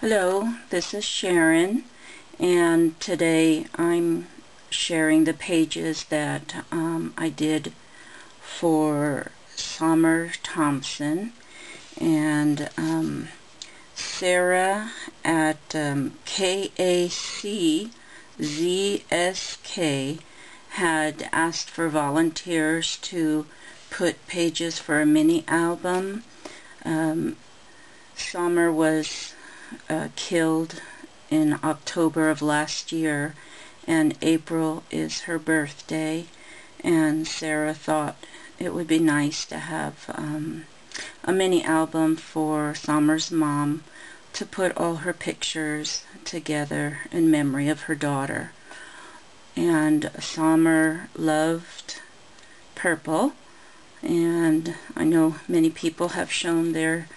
Hello, this is Sharon, and today I'm sharing the pages that um, I did for Somer Thompson and um, Sarah at um, KACZSK had asked for volunteers to put pages for a mini album. Um, Somer was uh, killed in October of last year, and April is her birthday, and Sarah thought it would be nice to have um, a mini album for Somer's mom to put all her pictures together in memory of her daughter. And Somer loved purple, and I know many people have shown their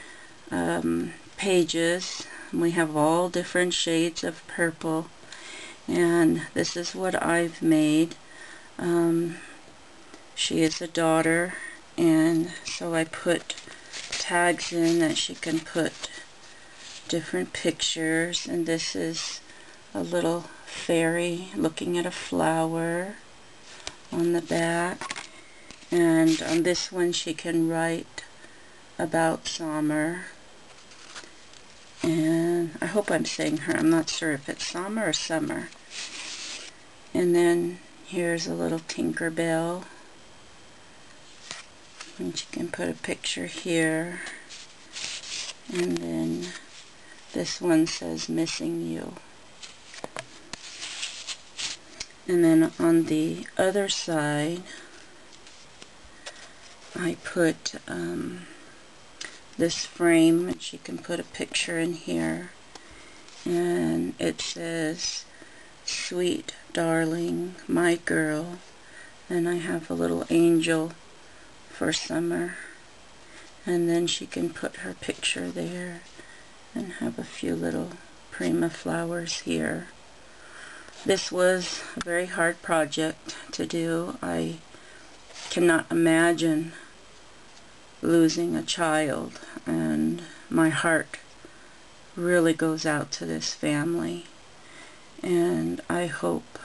um, pages we have all different shades of purple. And this is what I've made. Um, she is a daughter and so I put tags in that she can put different pictures. And this is a little fairy looking at a flower on the back. And on this one she can write about Somer. And I hope I'm saying her. I'm not sure if it's summer or summer. And then here's a little Tinkerbell. And you can put a picture here. And then this one says missing you. And then on the other side, I put um, this frame and she can put a picture in here it says sweet darling my girl and I have a little angel for Somer. And then she can put her picture there and have a few little prima flowers here. This was a very hard project to do. I cannot imagine losing a child and my heart really goes out to this family. And I hope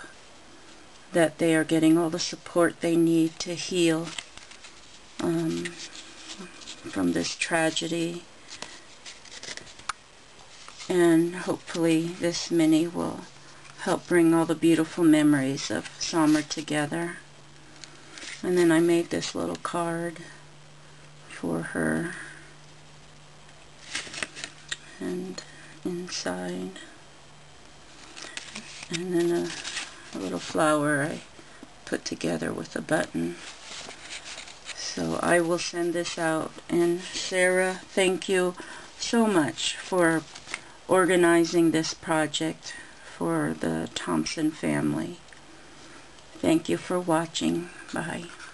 that they are getting all the support they need to heal um, from this tragedy. And hopefully this mini will help bring all the beautiful memories of Somer together. And then I made this little card for her and inside. And then a, a, little flower I put together with a button. So I will send this out. And Sarah thank you so much for organizing this project for the Thompson family. Thank you for watching. Bye